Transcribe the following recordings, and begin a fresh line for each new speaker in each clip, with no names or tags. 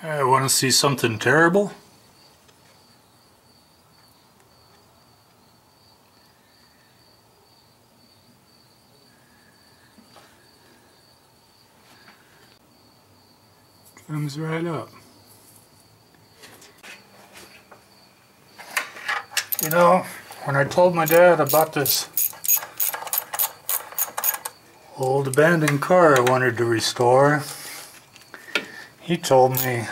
I want to see something terrible. Comes right up. You know, when I told my dad about this old abandoned car I wanted to restore, he told me,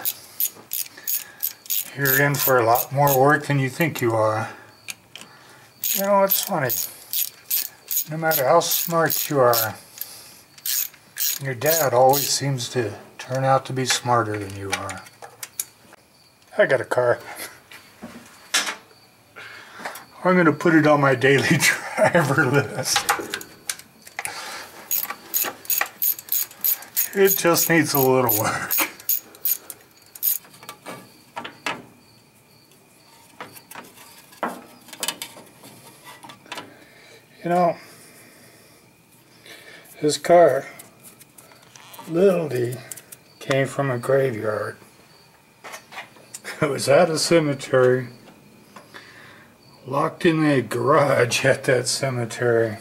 you're in for a lot more work than you think you are. You know, it's funny. No matter how smart you are, your dad always seems to turn out to be smarter than you are. I got a car. I'm going to put it on my daily driver list. It just needs a little work. You know, his car, Little D, came from a graveyard. It was at a cemetery, locked in a garage at that cemetery.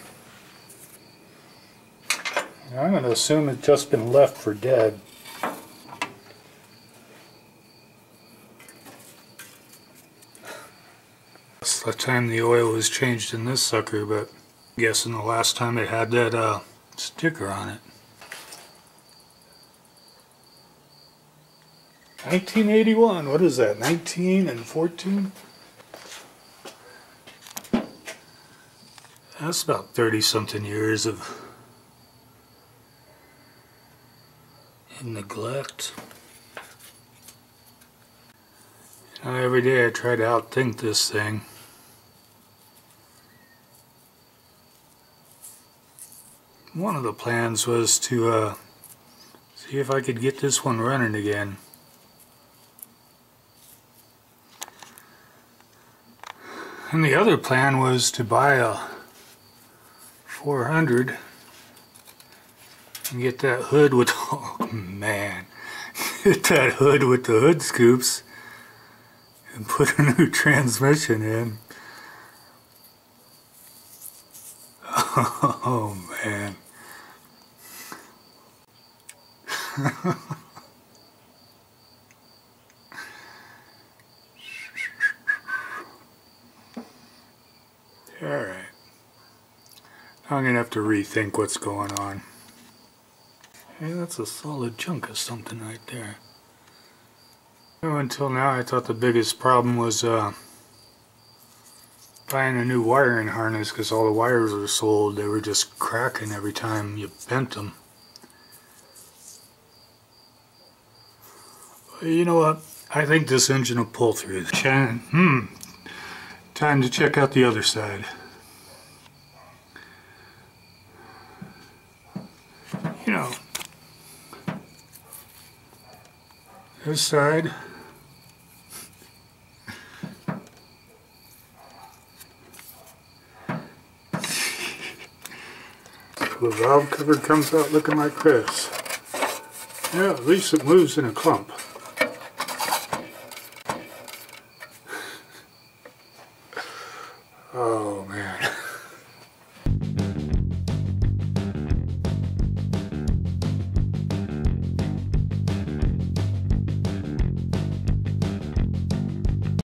I'm going to assume it's just been left for dead. That's the time the oil was changed in this sucker, but guessing the last time it had that uh, sticker on it. 1981, what is that, 19 and 14? That's about 30 something years of neglect. Now, every day I try to outthink this thing. One of the plans was to uh, see if I could get this one running again. And the other plan was to buy a 400 and get that hood with, oh man, get that hood with the hood scoops and put a new transmission in. Oh man. Alright. I'm going to have to rethink what's going on. Hey, that's a solid chunk of something right there. You know, until now I thought the biggest problem was uh, buying a new wiring harness because all the wires were sold. They were just cracking every time you bent them. You know what? I think this engine will pull through. Hmm. Time to check out the other side. You know, this side the valve cover comes out looking like this. Yeah, at least it moves in a clump. Oh man.